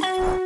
Bye.